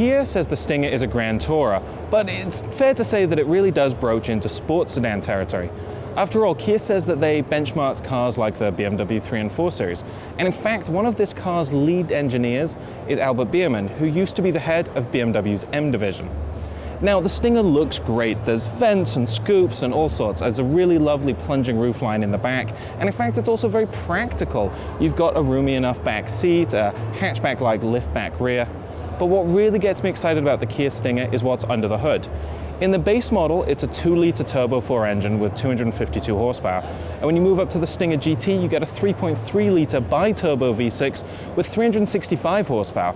Kia says the Stinger is a Grand Tourer, but it's fair to say that it really does broach into sports sedan territory. After all, Kia says that they benchmarked cars like the BMW 3 and 4 Series. And in fact, one of this car's lead engineers is Albert Biermann, who used to be the head of BMW's M division. Now, the Stinger looks great. There's vents and scoops and all sorts. There's a really lovely plunging roofline in the back. And in fact, it's also very practical. You've got a roomy enough back seat, a hatchback-like lift-back rear. But what really gets me excited about the Kia Stinger is what's under the hood. In the base model, it's a 2-litre turbo 4 engine with 252 horsepower. And when you move up to the Stinger GT, you get a 3.3-litre bi-turbo V6 with 365 horsepower.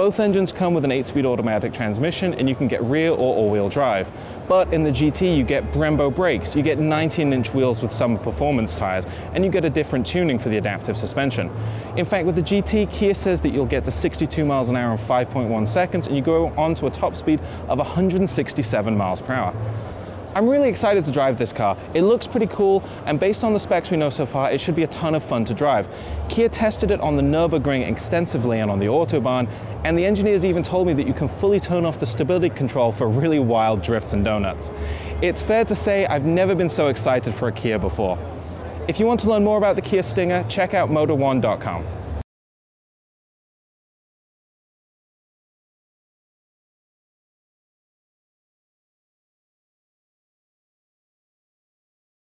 Both engines come with an 8-speed automatic transmission and you can get rear or all-wheel drive. But in the GT you get Brembo brakes, you get 19-inch wheels with summer performance tires, and you get a different tuning for the adaptive suspension. In fact, with the GT, Kia says that you'll get to 62 miles an hour in 5.1 seconds and you go on to a top speed of 167 miles per hour. I'm really excited to drive this car. It looks pretty cool, and based on the specs we know so far, it should be a ton of fun to drive. Kia tested it on the Nürburgring extensively and on the Autobahn, and the engineers even told me that you can fully turn off the stability control for really wild drifts and donuts. It's fair to say I've never been so excited for a Kia before. If you want to learn more about the Kia Stinger, check out motor1.com.